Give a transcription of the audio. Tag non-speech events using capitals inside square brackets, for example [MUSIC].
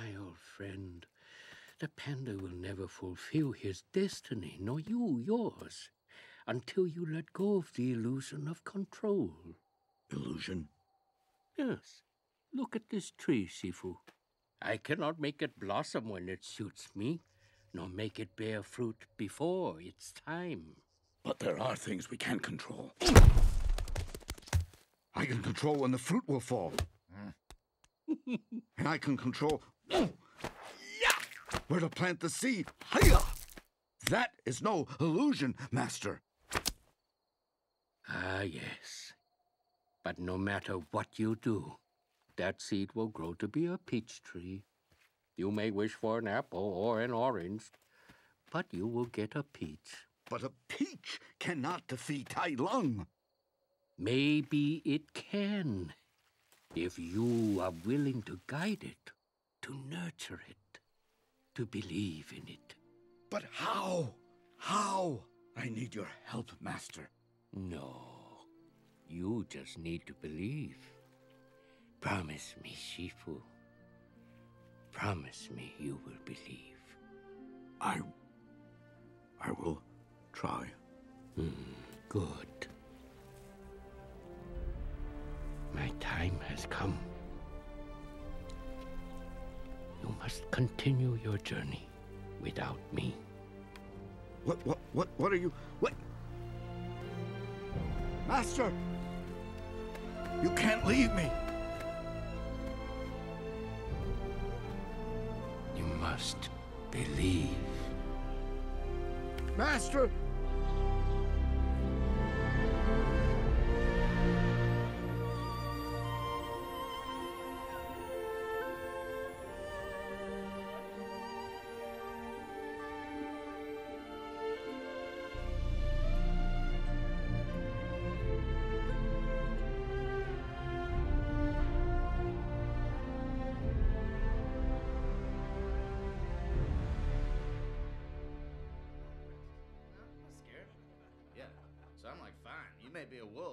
My old friend, the panda will never fulfill his destiny, nor you yours, until you let go of the illusion of control. Illusion? Yes. Look at this tree, Shifu. I cannot make it blossom when it suits me, nor make it bear fruit before its time. But there are things we can control. I can control when the fruit will fall. [LAUGHS] and I can control where to plant the seed. Hiya! That is no illusion, Master. Ah, yes. But no matter what you do, that seed will grow to be a peach tree. You may wish for an apple or an orange, but you will get a peach. But a peach cannot defeat Tai Lung. Maybe it can, if you are willing to guide it, to nurture it, to believe in it. But how? How? I need your help, Master. No, you just need to believe. Promise me, Shifu. Promise me you will believe. I. I will try. Mm, good. My time has come. Must continue your journey without me. What, what, what, what are you, what? Master! You can't leave me! You must believe. Master! be a wolf.